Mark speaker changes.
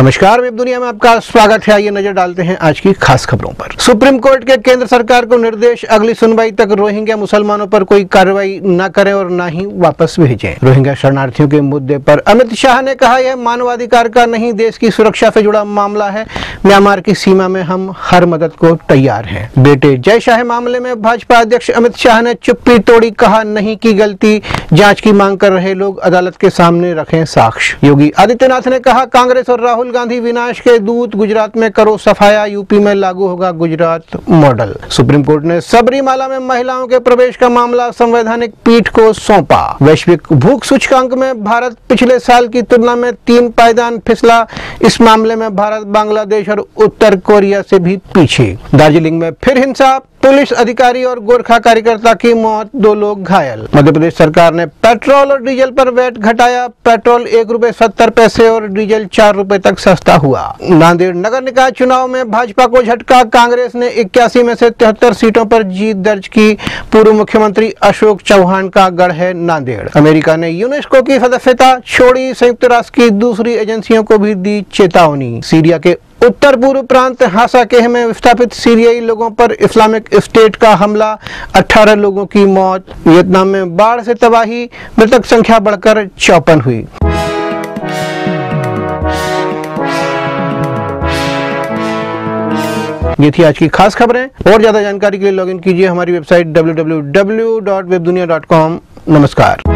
Speaker 1: नमस्कार, वेब दुनिया में आपका स्वागत है। आइए नज़र डालते हैं आज की खास खबरों पर। सुप्रीम कोर्ट के केंद्र सरकार को निर्देश, अगली सुनवाई तक रोहिंग्या मुसलमानों पर कोई कार्रवाई न करें और न ही वापस भेजें। रोहिंग्या शरणार्थियों के मुद्दे पर अमित शाह ने कहा, यह मानवाधिकार का नहीं, देश की सुरक्षा से जुड़ा मामला है। म्यांमार की सीमा में हम हर मदद को तैयार है। बेटे, जय शाह मामले में भाजपा अध्यक्ष अमित शाह ने चुप्पी तोड़ी, कहा नहीं की गलती। जाँच की मांग कर रहे लोग अदालत के सामने रखे साक्ष। योगी आदित्यनाथ ने कहा, कांग्रेस और राहुल गांधी विनाश के दूत, गुजरात में करो सफाया, यूपी में लागू होगा गुजरात मॉडल। सुप्रीम कोर्ट ने सबरीमाला में महिलाओं के प्रवेश का मामला संवैधानिक पीठ को सौंपा। वैश्विक भूख सूचकांक में भारत पिछले साल की तुलना में तीन पायदान फिसला। इस मामले में भारत, बांग्लादेश और उत्तर कोरिया से भी पीछे। दार्जिलिंग में फिर हिंसा, पुलिस अधिकारी और गोरखा कार्यकर्ता की मौत, दो लोग घायल। मध्य प्रदेश सरकार ने पेट्रोल और डीजल पर वैट घटाया। पेट्रोल एक रूपए सत्तर पैसे और डीजल चार रूपए तक सस्ता हुआ। नांदेड़ नगर निकाय चुनाव में भाजपा को झटका, कांग्रेस ने इक्यासी में से तिहत्तर सीटों पर जीत दर्ज की। पूर्व मुख्यमंत्री अशोक चौहान का गढ़ है नांदेड़। अमेरिका ने यूनेस्को की सदस्यता छोड़ी, संयुक्त राष्ट्र की दूसरी एजेंसियों को भी दी चेतावनी। सीरिया के उत्तर पूर्व प्रांत हासाकेह में विस्थापित सीरियाई लोगों पर इस्लामिक स्टेट का हमला 18 लोगों की मौत, वियतनाम में बाढ़ से तबाही, मृतक संख्या बढ़कर चौपन हुई। ये थी आज की खास खबरें। और ज़्यादा जानकारी के लिए लॉगिन कीजिए हमारी वेबसाइट www.webdunia.com नमस्कार।